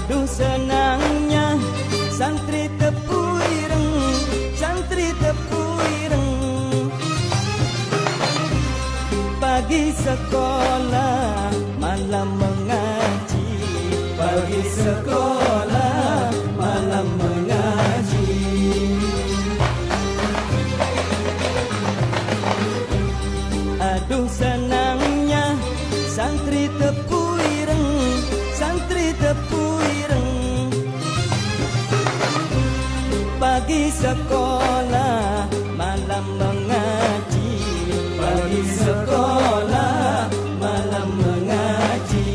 Aduh senangnya santri tepu ireng, santri tepu ireng. Pagi sekolah, malam mengaji. Pagi sekolah, Pagi sekolah, malam mengaji. Pagi sekolah, malam mengaji.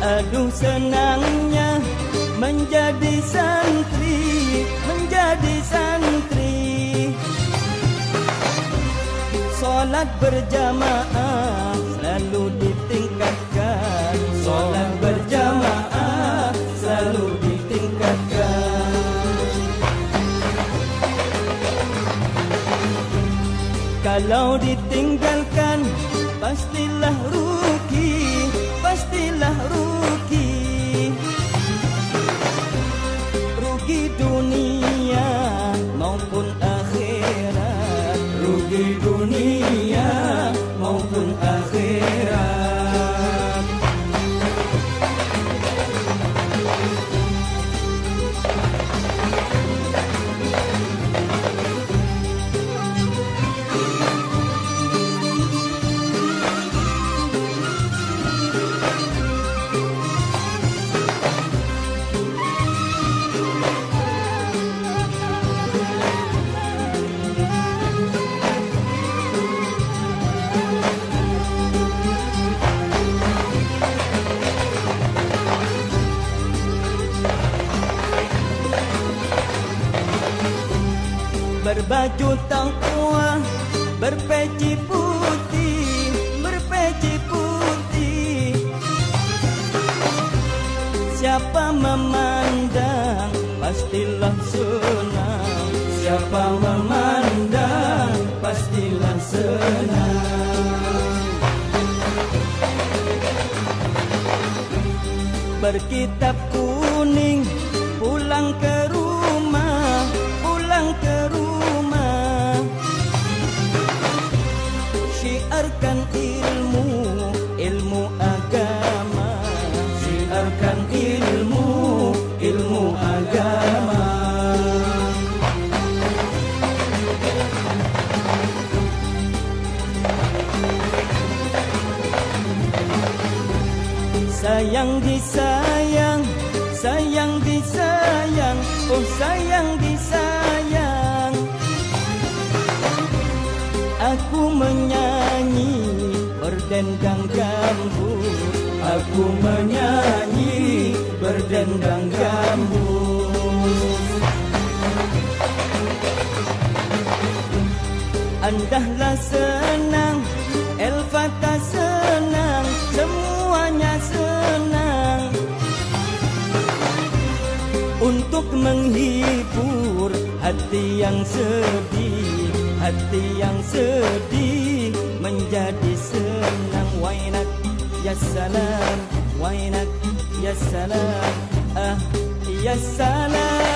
Aduh senangnya menjadi santri, Solat berjamaah selalu ditingkatkan. Solat berjamaah selalu ditingkatkan. Kalau ditinggalkan pastilah rugi, pastilah rugi. Rugi dunia maupun akhirat. Berbaju taqwa, berpeci putih, berpeci putih. Siapa memandang pastilah senang. Siapa memandang pastilah senang. berkitab kuning Sayang disayang, sayang disayang, oh sayang disayang. Aku menyanyi berdendang gambus, aku menyanyi berdendang gambus. Andahlah senang, Elfata senang, Untuk menghibur. Hati yang sedih Hati yang sedih menjadi senang. Wainak ya salam, wainak ya salam. Ah ya salam